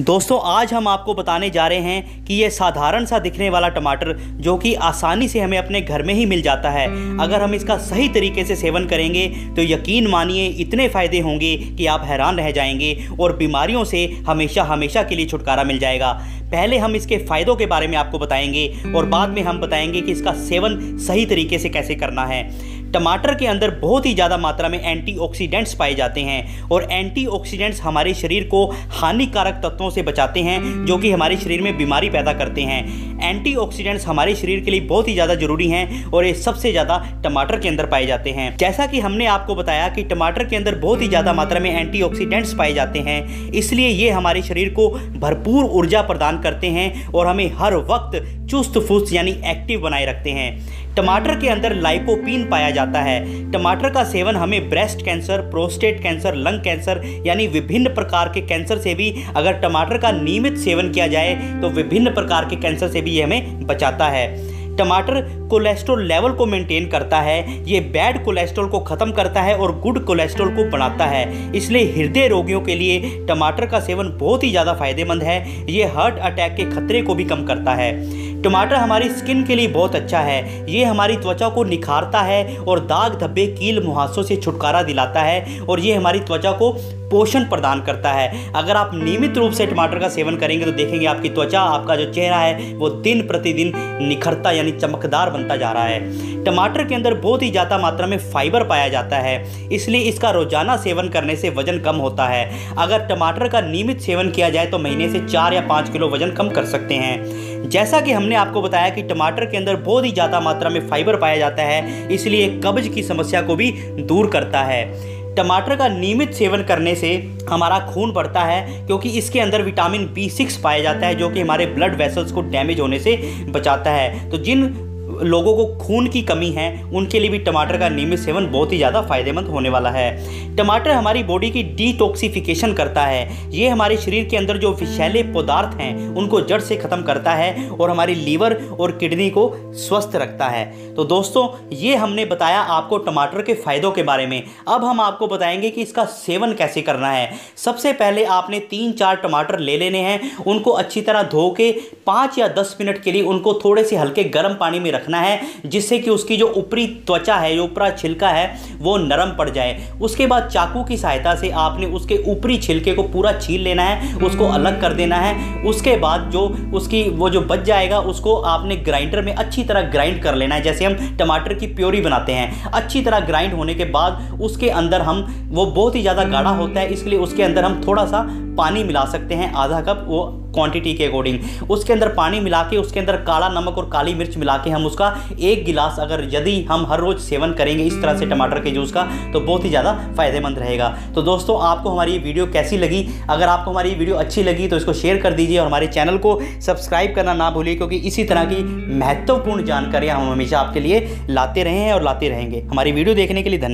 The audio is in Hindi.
दोस्तों, आज हम आपको बताने जा रहे हैं कि ये साधारण सा दिखने वाला टमाटर जो कि आसानी से हमें अपने घर में ही मिल जाता है। अगर हम इसका सही तरीके से सेवन करेंगे तो यकीन मानिए इतने फ़ायदे होंगे कि आप हैरान रह जाएँगे और बीमारियों से हमेशा हमेशा के लिए छुटकारा मिल जाएगा। पहले हम इसके फ़ायदों के बारे में आपको बताएँगे और बाद में हम बताएँगे कि इसका सेवन सही तरीके से कैसे करना है। टमाटर के अंदर बहुत ही ज़्यादा मात्रा में एंटीऑक्सीडेंट्स पाए जाते हैं और एंटीऑक्सीडेंट्स हमारे शरीर को हानिकारक तत्वों से बचाते हैं, जो कि हमारे शरीर में बीमारी पैदा करते हैं। एंटीऑक्सीडेंट्स हमारे शरीर के लिए बहुत ही ज़्यादा ज़रूरी हैं और ये सबसे ज़्यादा टमाटर के अंदर पाए जाते हैं। जैसा कि हमने आपको बताया कि टमाटर के अंदर बहुत ही ज़्यादा मात्रा में एंटीऑक्सीडेंट्स पाए जाते हैं, इसलिए ये हमारे शरीर को भरपूर ऊर्जा प्रदान करते हैं और हमें हर वक्त चुस्त फुस्त यानी एक्टिव बनाए रखते हैं। टमाटर के अंदर लाइपोपीन पाया जाता है। टमाटर का सेवन हमें breast cancer, prostate cancer, lung cancer, यानी विभिन्न प्रकार के कैंसर से भी अगर टमाटर का नियमित सेवन किया जाए तो विभिन्न प्रकार के कैंसर से भी ये हमें बचाता है। टमाटर कोलेस्ट्रॉल लेवल को मेंटेन करता है, ये बैड कोलेस्ट्रॉल को ख़त्म करता है और गुड कोलेस्ट्रॉल को बढ़ाता है। इसलिए हृदय रोगियों के लिए टमाटर का सेवन बहुत ही ज़्यादा फ़ायदेमंद है। ये हार्ट अटैक के खतरे को भी कम करता है। टमाटर हमारी स्किन के लिए बहुत अच्छा है। ये हमारी त्वचा को निखारता है और दाग धब्बे, कील मुहासों से छुटकारा दिलाता है और ये हमारी त्वचा को पोषण प्रदान करता है। अगर आप नियमित रूप से टमाटर का सेवन करेंगे तो देखेंगे आपकी त्वचा, आपका जो चेहरा है, वो दिन प्रतिदिन निखरता यानी चमकदार बनता जा रहा है। टमाटर के अंदर बहुत ही ज़्यादा मात्रा में फाइबर पाया जाता है, इसलिए इसका रोज़ाना सेवन करने से वज़न कम होता है। अगर टमाटर का नियमित सेवन किया जाए तो महीने से चार या पाँच किलो वज़न कम कर सकते हैं। जैसा कि हमने आपको बताया कि टमाटर के अंदर बहुत ही ज़्यादा मात्रा में फाइबर पाया जाता है, इसलिए कब्ज की समस्या को भी दूर करता है। टमाटर का नियमित सेवन करने से हमारा खून बढ़ता है, क्योंकि इसके अंदर विटामिन बी सिक्स पाया जाता है, जो कि हमारे ब्लड वेसल्स को डैमेज होने से बचाता है। तो जिन लोगों को खून की कमी है, उनके लिए भी टमाटर का नियमित सेवन बहुत ही ज़्यादा फ़ायदेमंद होने वाला है। टमाटर हमारी बॉडी की डिटॉक्सिफिकेशन करता है। ये हमारे शरीर के अंदर जो विषैले पदार्थ हैं, उनको जड़ से ख़त्म करता है और हमारी लीवर और किडनी को स्वस्थ रखता है। तो दोस्तों, ये हमने बताया आपको टमाटर के फ़ायदों के बारे में। अब हम आपको बताएँगे कि इसका सेवन कैसे करना है। सबसे पहले आपने तीन चार टमाटर ले लेने हैं। उनको अच्छी तरह धो के पाँच या दस मिनट के लिए उनको थोड़े से हल्के गर्म पानी में रखना रखना है, जिससे कि उसकी जो ऊपरी त्वचा है, जो ऊपरा छिलका है, वो नरम पड़ जाए। उसके बाद चाकू की सहायता से आपने उसके ऊपरी छिलके को पूरा छील लेना है, उसको अलग कर देना है। उसके बाद जो उसकी, वो जो बच जाएगा, उसको आपने ग्राइंडर में अच्छी तरह ग्राइंड कर लेना है। जैसे हम टमाटर की प्योरी बनाते हैं, अच्छी तरह ग्राइंड होने के बाद उसके अंदर हम, वो बहुत ही ज़्यादा गाढ़ा होता है, इसलिए उसके अंदर हम थोड़ा सा पानी मिला सकते हैं, आधा कप, वो क्वांटिटी के अकॉर्डिंग उसके अंदर पानी मिला के, उसके अंदर काला नमक और काली मिर्च मिला के हम उसका एक गिलास अगर यदि हम हर रोज़ सेवन करेंगे इस तरह से टमाटर के जूस का तो बहुत ही ज़्यादा फ़ायदेमंद रहेगा। तो दोस्तों, आपको हमारी वीडियो कैसी लगी? अगर आपको हमारी वीडियो अच्छी लगी तो इसको शेयर कर दीजिए और हमारे चैनल को सब्सक्राइब करना ना भूलिए, क्योंकि इसी तरह की महत्वपूर्ण जानकारियाँ हम हमेशा आपके लिए लाते रहे हैं और लाते रहेंगे। हमारी वीडियो देखने के लिए धन्यवाद।